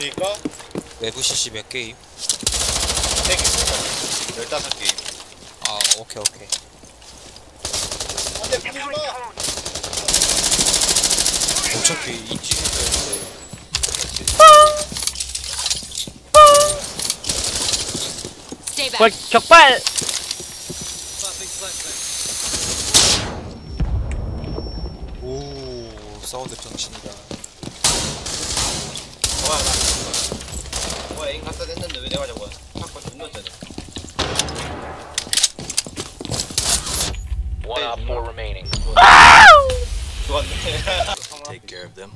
그러니까 외부 CC 몇 게임? 3개. 15게임. 아 오케이 오케이. 안돼 부수지마 어차피 인지인데. Stay back. 걸 격발! 오 사운드 뭐야 나 뭐야 에임 갖다 댔는데 왜 내가 잡아 존나 세네 One op four remaining. 죽었네 Take care of them.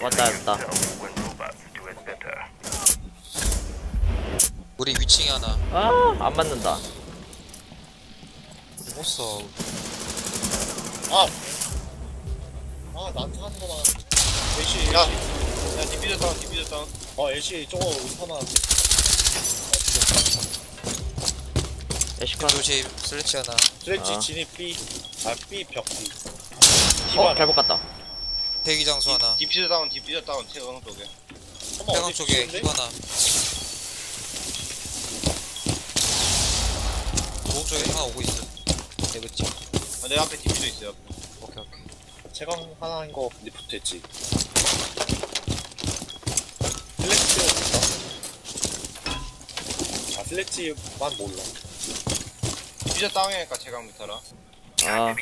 왔다 왔다 우리 위층에 하나 아안 맞는다 못 써 아! 아 나한테 하는 거만 LC 야! 야 디피저 다운 디피저 다운 어 LC 저거 운파나한테 에시카 조심 슬래치 하나. 스트레치 아. 진입 B. 아 B 벽. B 어 잘못 갔다. 대기 장소 하나. 디피저 다운 디피저 다운 태강 쪽에. 태강 쪽에 힙 하나. 도움 쪽에 하나 오고 있어. 대그치. 아, 내 앞에 디피저 있어요. 오케이 오케이. 채광 하나인 거 리프트 했지 슬래치? 아 슬래치만 몰라. 디피저 다운이니까 채광 밑하라. 아.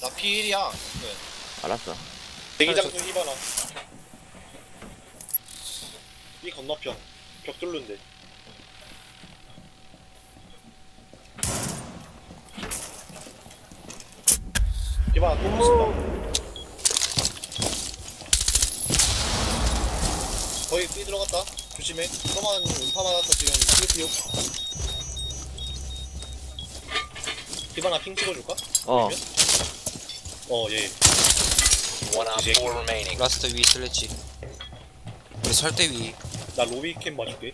나 P1이야. 네. 알았어. 대기장 좀 입어라 이 건너편. 벽 뚫는데. 이봐 또 부순다 거의 B 들어갔다. 조심해. 그만 음파 맞았어 지금. 슬리피오 이바나 핑 찍어줄까? 어. 어 예 One op four remaining. 라스트 위 슬래치. 우리 설대 위. 나 로비 캠 봐줄게